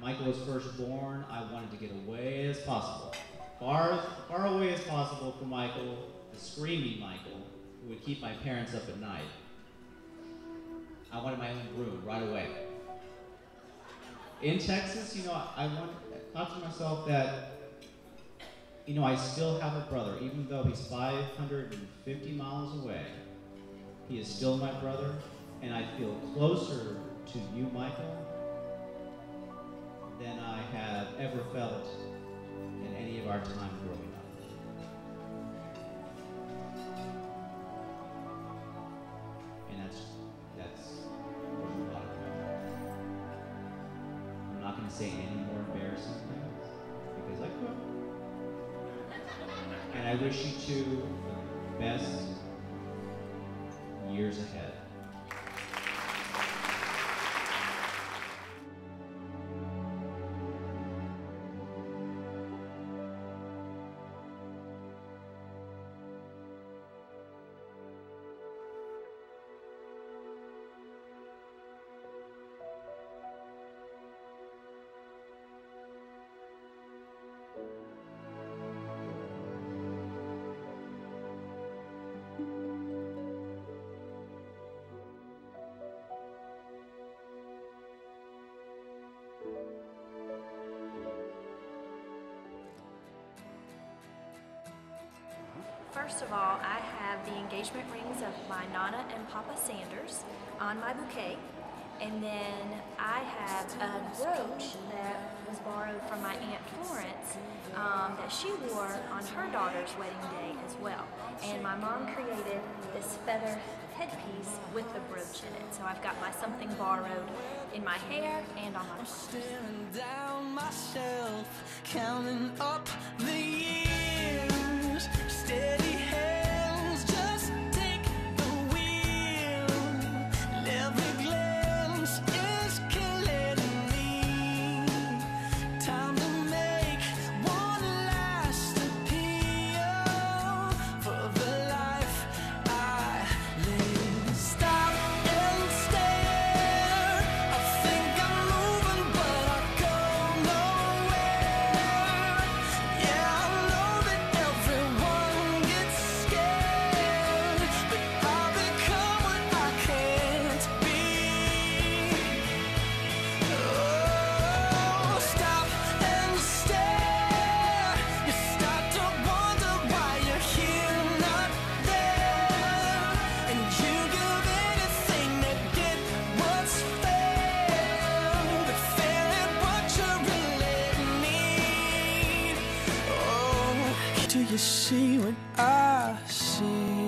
Michael was first born, I wanted to get away as possible. Far, far away as possible from Michael, the screaming Michael, who would keep my parents up at night. I wanted my own room right away. In Texas, you know, I want, thought to myself that, you know, I still have a brother, even though he's 550 miles away. He is still my brother, and I feel closer to you, Michael, I ever felt in any of our time growing up. And that's that's a lot. I'm not going to say any more embarrassing things because I could. And I wish you two the best years ahead. First of all, I have the engagement rings of my Nana and Papa Sanders on my bouquet. And then I have a brooch that was borrowed from my Aunt Florence um, that she wore on her daughter's wedding day as well. And my mom created this feather headpiece with the brooch in it. So I've got my something borrowed in my hair and on my arms. staring down myself, counting up the years. Do you see what I see?